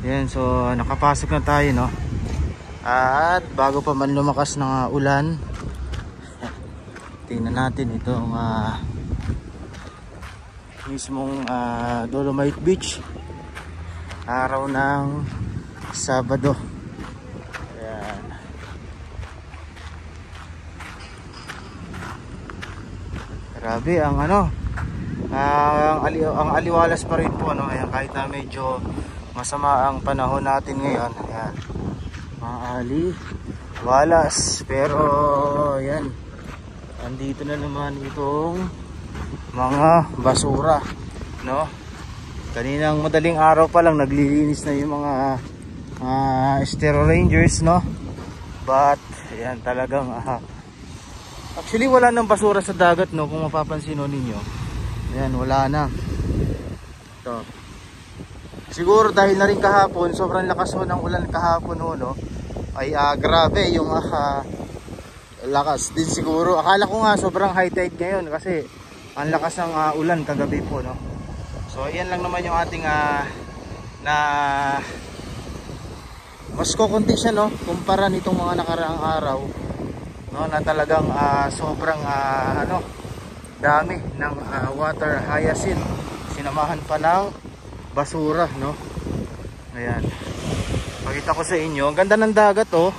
Yan, so nakapasok na tayo, no? At bago pa man lumakas ng ah, ulan, tingnan natin itong ah, mismong ah, Dolomite Beach. Araw ng Sabado. Ayan. Grabe ang ano, Ah, ang, ali ang aliwalas pa rin po ano, ayan, kahit na medyo masama ang panahon natin ngayon. Ayan. Mga ali, walas. Pero ayan. Andito na naman itong mga basura, no? Kaninang madaling araw pa lang naglilinis na yung mga uh, Estero Rangers, no? But ayan talagang uh, Actually wala nang basura sa dagat, no? Kung mapapansin no ninyo. Ayan, wala na. Ito. Siguro dahil na rin kahapon, sobrang lakas ho ng ulan kahapon ho, no? Ay uh, grabe yung uh, lakas din siguro. Akala ko nga sobrang high tide ngayon kasi ang lakas ng uh, ulan kagabi po, no? So, ayan lang naman yung ating uh, na mas kukunti siya, no? Kumpara nitong mga nakaraang araw, no? Na talagang uh, sobrang uh, ano, dami ng uh, water hyacinth sinamahan pa ng basura no? Ayan. Pakita ko sa inyo. Ang ganda ng dagat oh.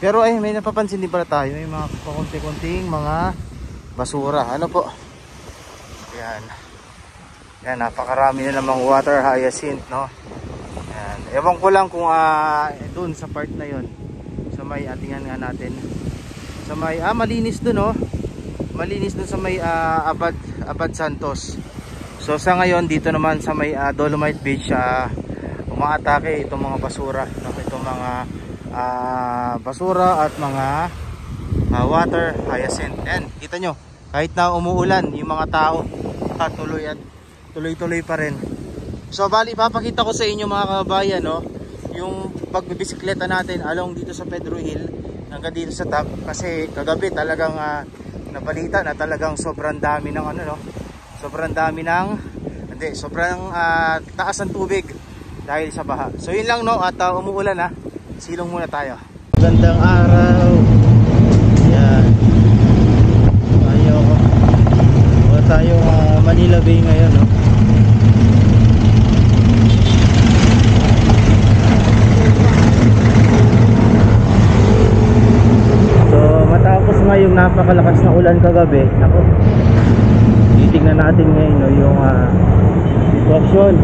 Pero ay may napapansin din pala tayo. May mga pakunti-kunting mga basura. Ano po? Ayan. Yan napakarami na namang water hyacinth no? Ayan. Ewan ko lang kung uh, dun sa part na yon sa may atingan nga natin. Sa may ah malinis dun oh. Malinis dun sa may uh, Abad, Abad Santos so sa ngayon dito naman sa may uh, Dolomite Beach uh, umaatake itong mga basura no? itong mga uh, basura at mga uh, water hyacinth. And kita nyo kahit na umuulan yung mga tao uh, tuloy at tuloy tuloy pa rin. So bali papakita ko sa inyo mga kabayan no? Yung pagbibisikleta natin along dito sa Pedro Hill hanggang dito sa top kasi kagabi talagang uh, nabalita na talagang sobrang dami ng ano no sobrang dami ng hindi sobrang uh, taas ng tubig dahil sa baha. So yun lang no at uh, umuulan na silong muna tayo. Gandang araw. Yan. Tayo o tayo uh, Manila Bay ngayon no? Nga yung napakalakas na ulan kagabi ako titignan natin ngayon no, yung uh, sitwasyon.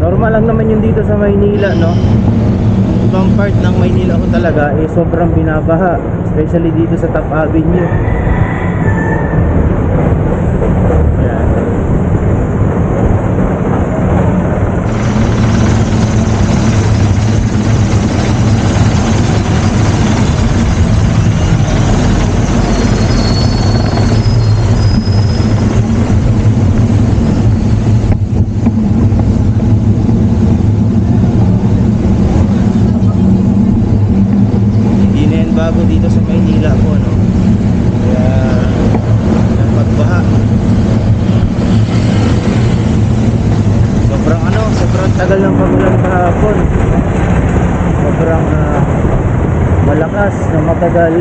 Normal lang naman yung dito sa Maynila no? Ibang part ng Maynila ko talaga eh sobrang binabaha especially dito sa Top Avenue matagal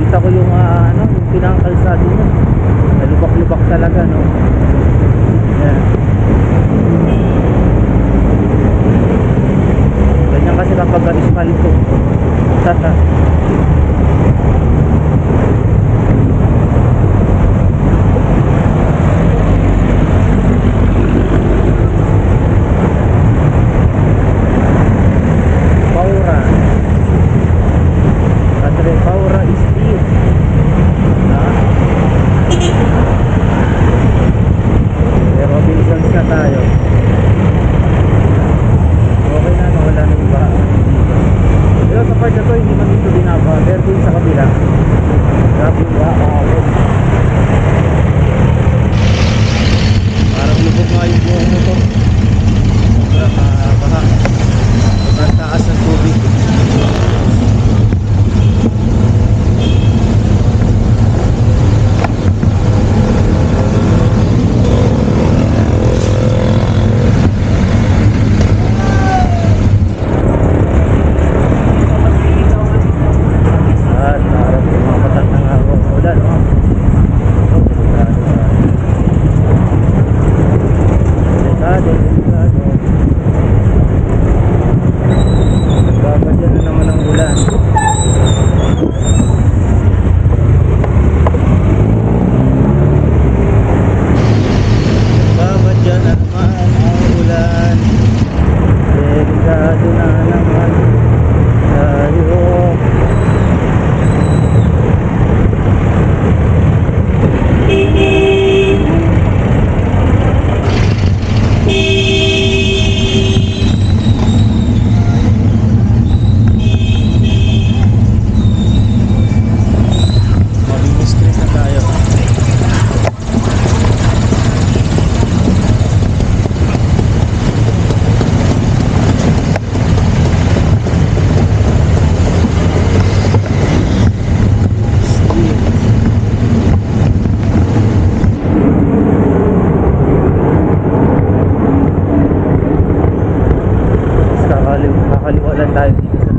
kita ko yung uh, ano yung pinangkalsado niya. Nalubak-lubak talaga no? Yeah. ganyan kasi kapag ispalto tata. बताए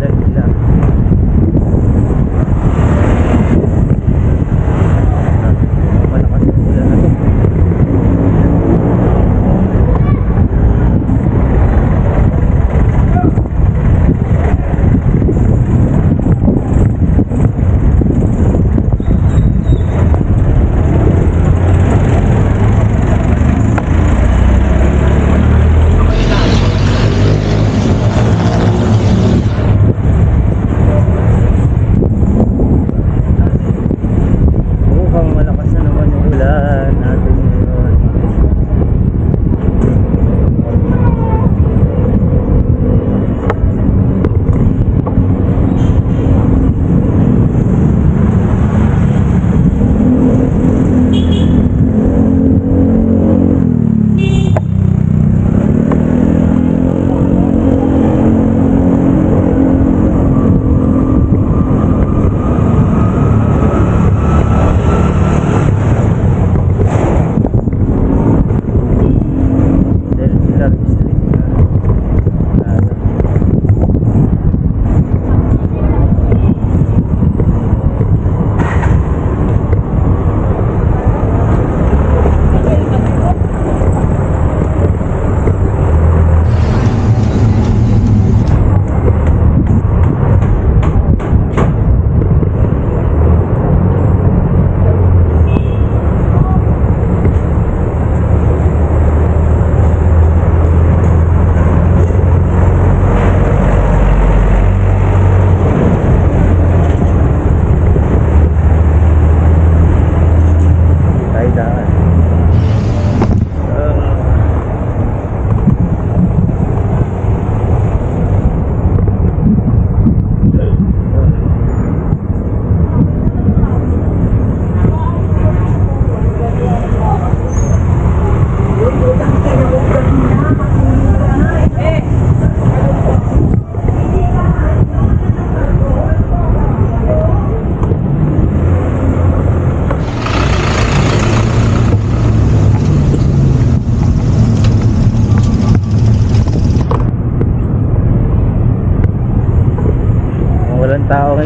yeah.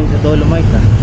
Kayo sa Dolomite ha.